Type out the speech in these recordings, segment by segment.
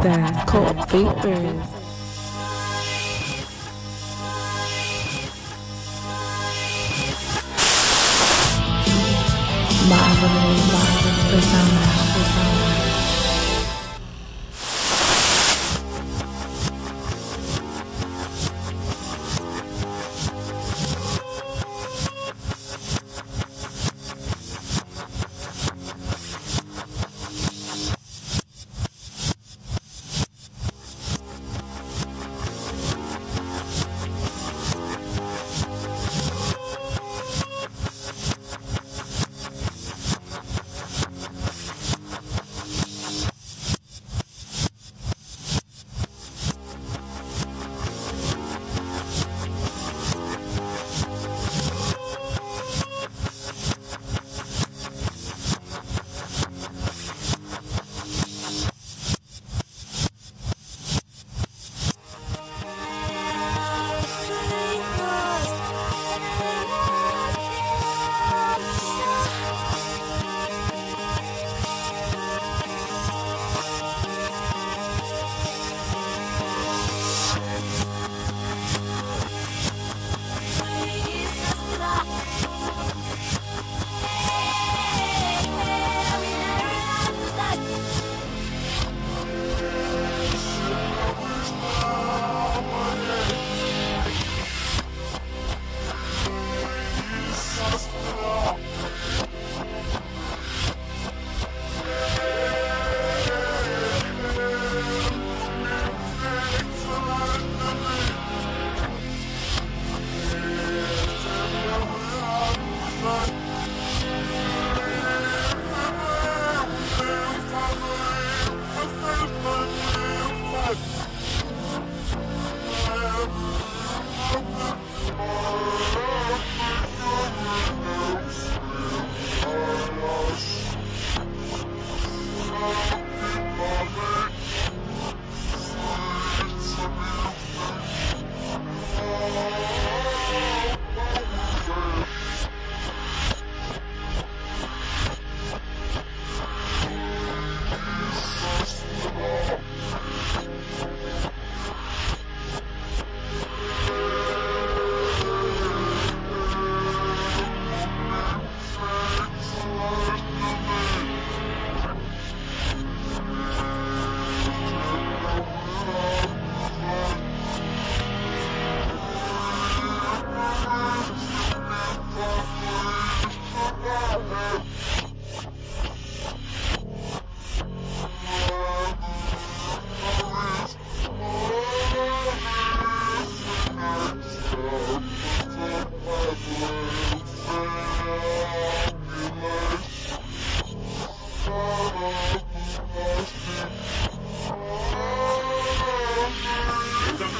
That's called Vapors. Marvelous, marvelous,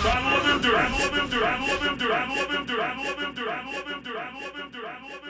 Battle of Endurance. Battle of Endurance. Battle of Endurance. Battle of Endurance. Battle of Endurance. Battle of Endurance.